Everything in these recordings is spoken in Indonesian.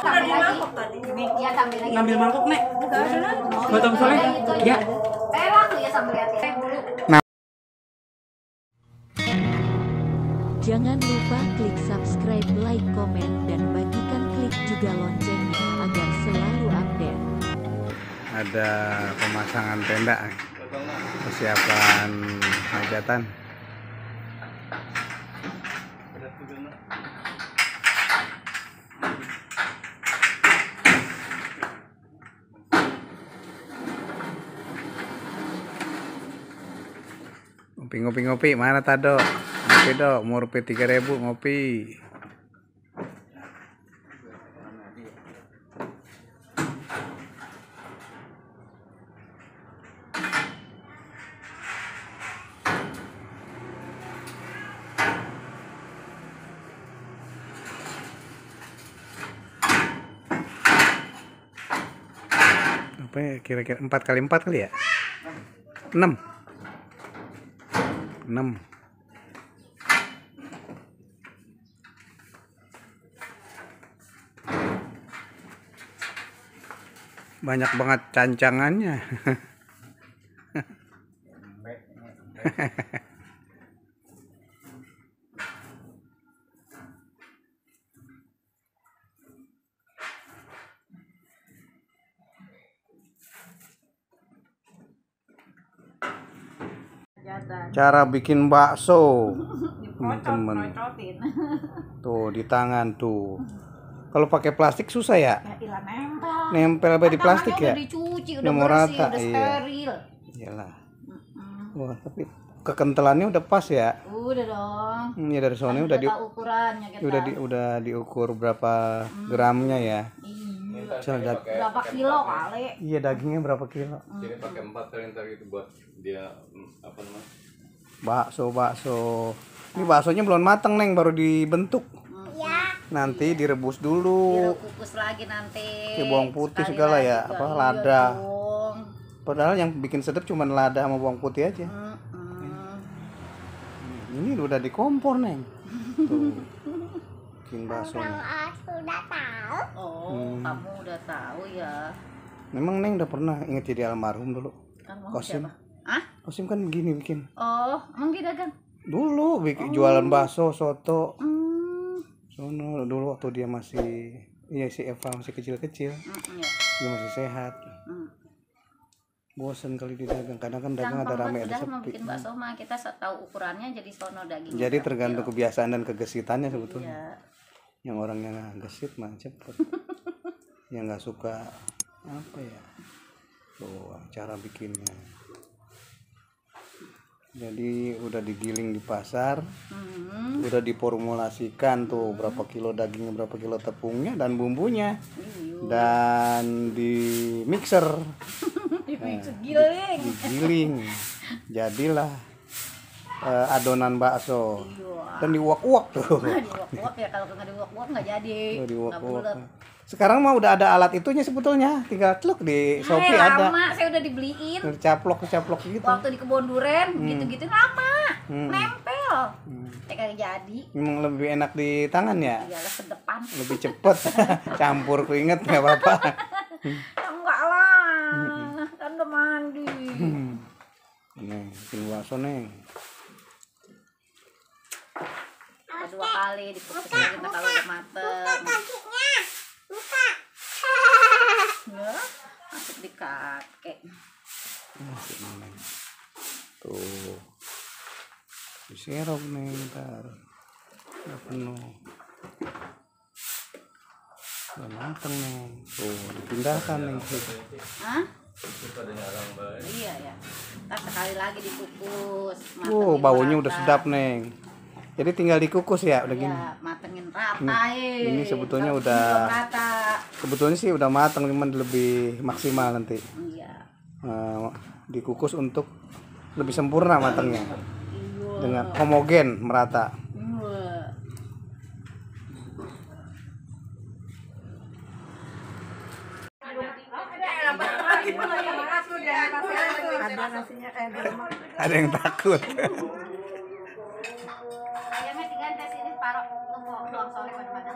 Sambil lagi. Iya, sambil lagi. Ngambil mangkok, Nek. Oh, Gotong iya, soleh. gitu. Ya. Perak tuh ya sambil lihat ya. dulu. Jangan lupa klik subscribe, like, komen, dan bagikan klik juga loncengnya agar selalu update. ada pemasangan tenda persiapan hajatan ngopi ngopi ngopi mana tado ngopi dok. Mau rupiah tiga ribu ngopi apa ya kira-kira empat kali empat kali ya? Enam. Enam. Banyak banget cancangannya cara bikin bakso teman-teman tuh di tangan tuh kalau pakai plastik susah ya Ya, nempel. nempel apa di Kan plastik ya Udah dicuci, udah Udah bersih, rata, udah iya. steril. iyalah Mm-mm. wah tapi kekentalannya udah pas ya Udah dong. Hmm, ya dari sono udah di tahu ukurannya kita. udah di udah diukur berapa gramnya ya Iya. Soal dag- Berapa kilo kali? iya dagingnya berapa kilo Jadi pakai empat kali ntar gitu buat dia mm, apa namanya? bakso bakso ini baksonya belum mateng neng baru dibentuk nanti direbus dulu Kukus lagi nanti. Kayak bawang putih Sekali segala ya, apa, Iya lada. dong. padahal yang bikin sedap cuma lada sama bawang putih aja Mm-mm. ini udah di kompor neng tuh bikin bakso nih. Oh, Hmm. kamu udah tahu ya. memang neng udah pernah inget jadi almarhum dulu Kamu Kosim. siapa? Hah? Kosim kan begini bikin Oh, emang dia dagang? dulu bikin jualan bakso soto Hmm. sono dulu waktu dia masih iya si Eva masih kecil-kecil Mm, ya. dia masih sehat Mm. bosen kali di dagang kadang kan dagang ada rame ada udah mau sepi bikin bakso mah kita tahu ukurannya jadi sono daging. jadi tergantung kebiasaan dan kegesitannya sebetulnya Iya. Yang orangnya gesit mah cepet. Yang nggak suka apa ya tuh cara bikinnya. Jadi udah digiling di pasar Hmm. udah diformulasikan tuh berapa kilo dagingnya berapa kilo tepungnya dan bumbunya. Iya. dan di mixer. Giling. digiling jadilah eh, adonan bakso Iya. dan diuak-uak tuh Nah, diuak-uak ya kalau nggak diuak-uak nggak jadi. Oh, diuak-uak. sekarang mah udah ada alat itunya sebetulnya tinggal celuk di Shopee Eh, ada lama saya udah dibeliin. caplok caplok gitu Waktu di kebun duren, gitu-gitu lama. Hmm. Nempel. Saya kagak jadi. memang lebih enak di tangan ya Iyalah ke depan. lebih cepet campur keringet nggak apa-apa Ya enggak lah. Kan udah mandi. nih bikin bakso nih Dua kali dikukus lagi ntar kalau udah mateng. Ya, masuk di kakek. Masuk Neng. tuh diserok nih ntar udah penuh udah mateng nih tuh dipindahkan nih Hah? Iya ya. Ntar sekali lagi dikukus. Wow, matengin baunya udah sedap, Neng. Jadi tinggal dikukus ya, udah gini. Iya, matengin rata eh. ini sebetulnya Kalau udah- rata. Sebetulnya sih udah matang, cuman lebih maksimal nanti. Iya. Eh, dikukus untuk lebih sempurna matangnya Iya. dengan homogen merata. Iya. Ada yang takut. tunggu pada.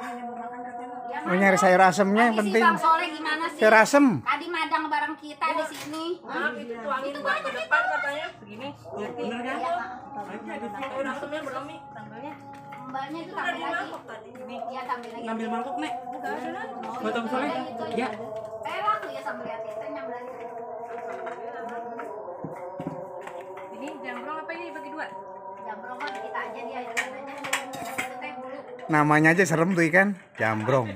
Oh, nyari sayur asemnya yang penting. Bang Soleh gimana sih? Sayur asem. Tadi madang bareng kita di sini. Ah, itu tuangin buat ke depan katanya. Begini. Bener kan? Sayur asemnya belum nih. Mbaknya itu tambah lagi. mangkok tadi. Iya tambah lagi. Ngambil mangkok, Nek. Enggak ada lagi. Buat Bang Soleh? Itu Ya. Perak tuh ya sambil lihat itu nyambil lagi. Ini jambrong apa ini bagi dua? Jambrong kan kita aja dia itu aja. Itu teh bulu. Namanya aja serem tuh ikan. Jambrong.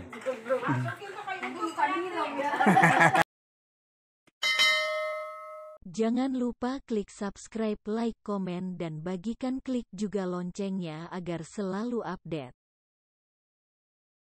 Jangan lupa klik subscribe, like, komen, dan bagikan klik juga loncengnya agar selalu update.